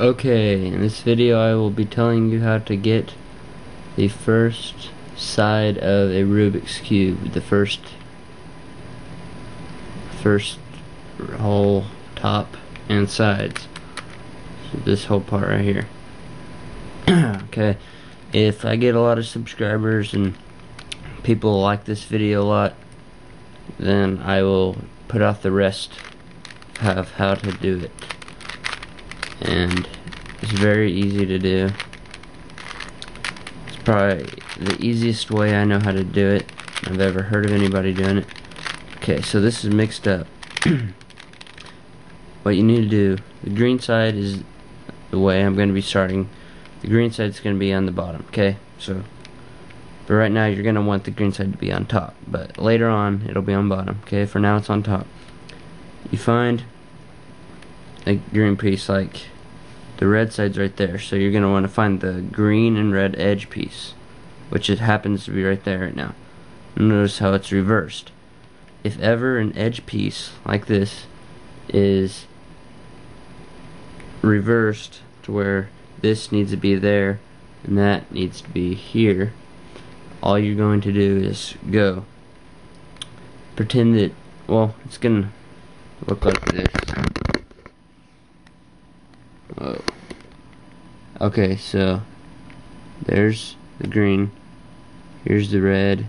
Okay, in this video I will be telling you how to get the first side of a Rubik's Cube, the first first whole top and sides. So this whole part right here. okay, if I get a lot of subscribers and people like this video a lot, then I will put out the rest of how to do it and it's very easy to do. It's probably the easiest way I know how to do it. I've ever heard of anybody doing it. Okay, so this is mixed up. what you need to do, the green side is the way I'm going to be starting. The green side is going to be on the bottom, okay? So, but right now you're going to want the green side to be on top. But later on, it'll be on bottom, okay? For now, it's on top. You find a green piece like the red side's right there so you're gonna want to find the green and red edge piece which it happens to be right there right now. Notice how it's reversed. If ever an edge piece like this is reversed to where this needs to be there and that needs to be here all you're going to do is go. Pretend that well it's gonna look like this Oh. Okay, so there's the green. Here's the red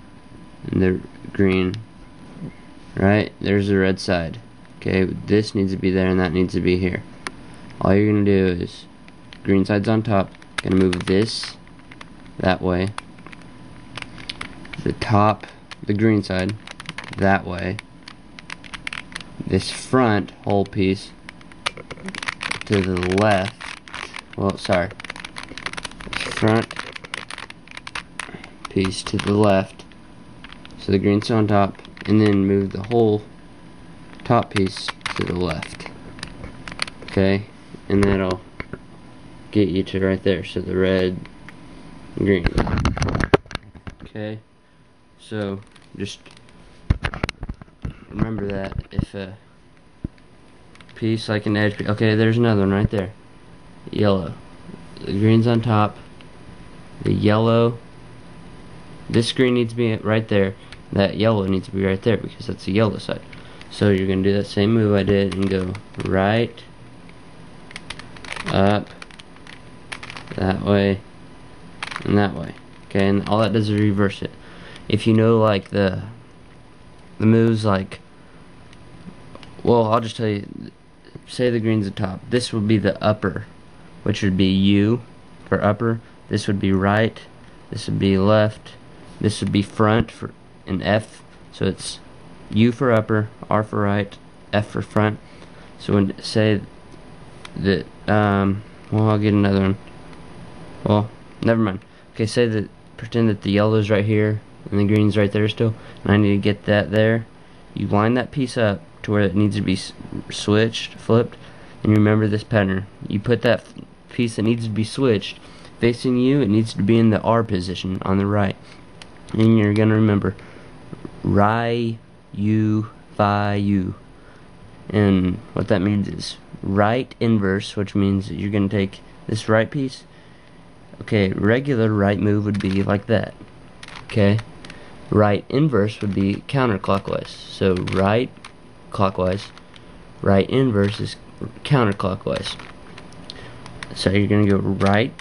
and the green. Right? There's the red side. Okay, this needs to be there and that needs to be here. All you're gonna do is green side's on top. Gonna move this that way. The top, the green side, that way. This front whole piece to the left. Well, sorry. Front piece to the left. So the green's on top. And then move the whole top piece to the left. Okay? And that'll get you to right there. So the red, green. Okay? So, just remember that if uh, piece like an edge piece. Okay, there's another one right there. Yellow. The green's on top. The yellow. This green needs to be right there. That yellow needs to be right there because that's the yellow side. So you're going to do that same move I did and go right, up, that way, and that way. Okay, and all that does is reverse it. If you know like the the moves like well, I'll just tell you say the green's the top. This would be the upper, which would be U for upper. This would be right. This would be left. This would be front for an F. So it's U for upper, R for right, F for front. So when say that, um, well, I'll get another one. Well, never mind. Okay, say that, pretend that the yellow's right here and the green's right there still, and I need to get that there. You line that piece up to where it needs to be switched, flipped, and remember this pattern. You put that piece that needs to be switched facing you, it needs to be in the R position on the right. And you're going to remember Rai, U, Phi, U. And what that means is right inverse, which means you're going to take this right piece. Okay, regular right move would be like that. Okay? Right inverse would be counterclockwise. So right clockwise. Right inverse is counterclockwise. So you're going to go right,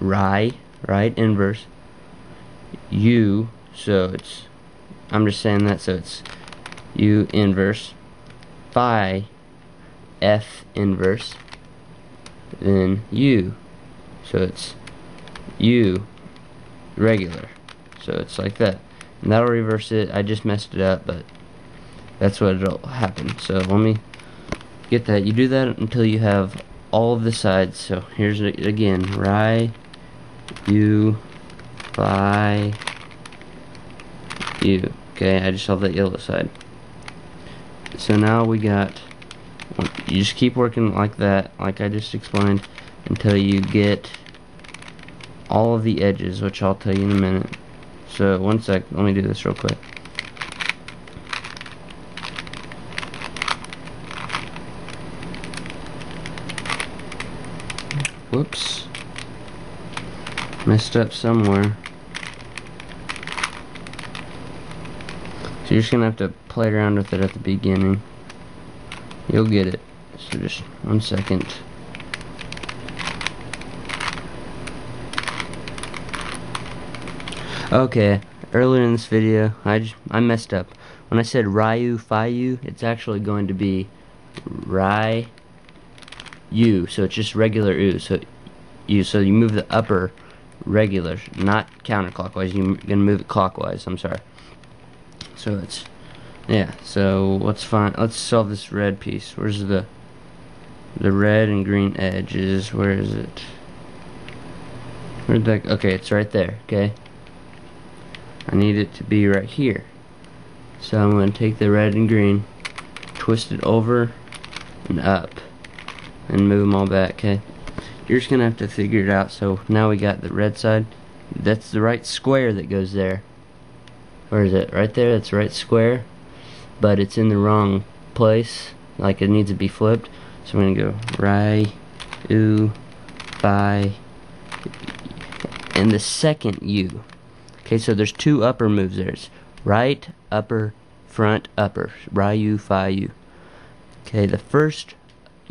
right, right inverse, U, so it's, I'm just saying that, so it's U inverse, phi, F inverse, then U, so it's U regular, so it's like that. And that'll reverse it, I just messed it up, but that's what will happen. So let me get that. You do that until you have all of the sides. So here's it again. Rai, U, Phi, U. Okay, I just saw that yellow side. So now we got, you just keep working like that, like I just explained, until you get all of the edges, which I'll tell you in a minute. So one sec, let me do this real quick. Whoops. Messed up somewhere. So you're just gonna have to play around with it at the beginning. You'll get it. So just one second. Okay, earlier in this video, I I messed up. When I said Ryu Fayu, it's actually going to be Rai U. So it's just regular U. So you so you move the upper regular, not counterclockwise. You're gonna move it clockwise. I'm sorry. So it's yeah. So let's find. Let's solve this red piece. Where's the the red and green edges? Where is it? Where'd that? Okay, it's right there. Okay. I need it to be right here. So I'm going to take the red and green, twist it over and up, and move them all back, okay? You're just going to have to figure it out. So now we got the red side. That's the right square that goes there. Where is it? Right there, that's the right square. But it's in the wrong place. Like it needs to be flipped. So I'm going to go right, ooh, by, and the second U. Okay, so there's two upper moves there. It's right, upper, front, upper. Ryu, Fayu. Okay, the first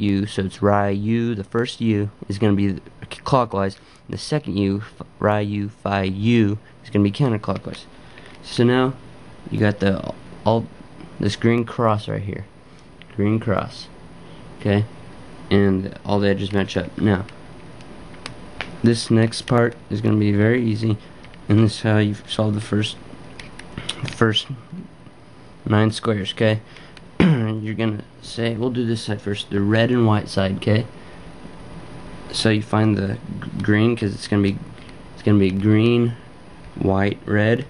U, so it's Ryu, the first U is going to be clockwise. The second U, Ryu, Fayu, is going to be counterclockwise. So now, you got the all this green cross right here. Green cross. Okay? And all the edges match up. Now, this next part is going to be very easy and this is how you solve the first first nine squares okay you're gonna say we'll do this side first the red and white side okay? So you find the green because it's gonna be it's gonna be green white red.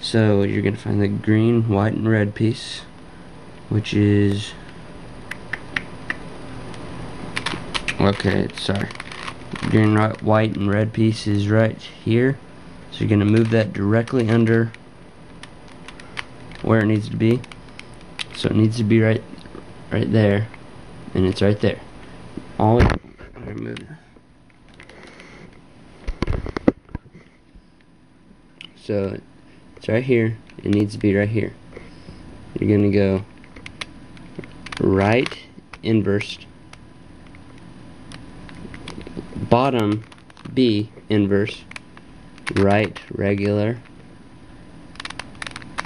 So you're gonna find the green white and red piece which is okay sorry. Green white and red piece is right here. So you're to move that directly under where it needs to be. So it needs to be right right there. And it's right there. All it. So it's right here. It needs to be right here. You're going to go right inverse bottom B inverse right regular,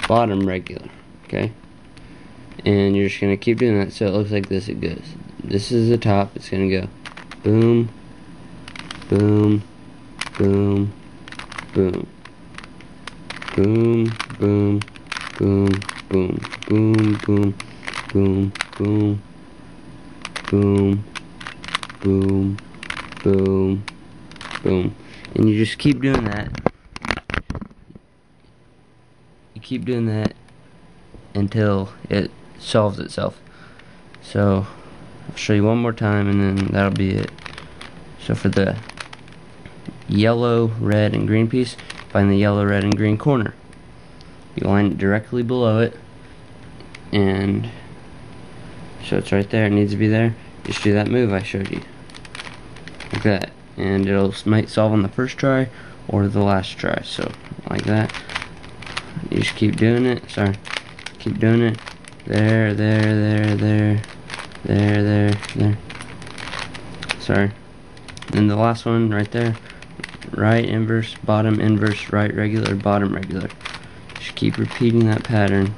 bottom regular, okay? And you're just going to keep doing that so it looks like this it goes. This is the top, it's going to go boom, boom, boom, boom, boom, boom, boom, boom, boom, boom, boom, boom, boom, boom, boom, boom and you just keep doing that you keep doing that until it solves itself. So I'll show you one more time and then that'll be it. So for the yellow red and green piece find the yellow red and green corner. You line it directly below it and so it's right there. It needs to be there. Just do that move I showed you. Like that. And it'll might solve on the first try or the last try. So like that. You just keep doing it. Sorry. Keep doing it there there there there. There there there. Sorry. And the last one right there. Right inverse bottom inverse right regular bottom regular. Just keep repeating that pattern.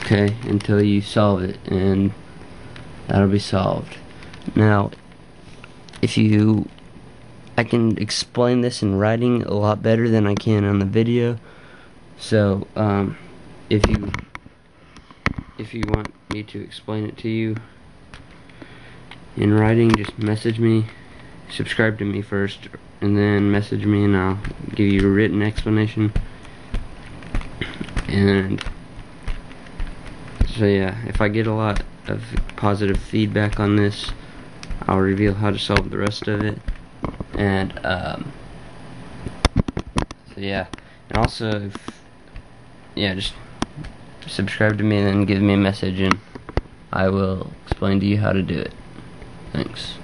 Okay until you solve it and that'll be solved. Now if you I can explain this in writing a lot better than I can on the video so um, if you if you want me to explain it to you in writing just message me subscribe to me first and then message me and I'll give you a written explanation and so yeah, if I get a lot of positive feedback on this, I'll reveal how to solve the rest of it. And, um, so yeah. And also, if, yeah, just subscribe to me and then give me a message and I will explain to you how to do it. Thanks.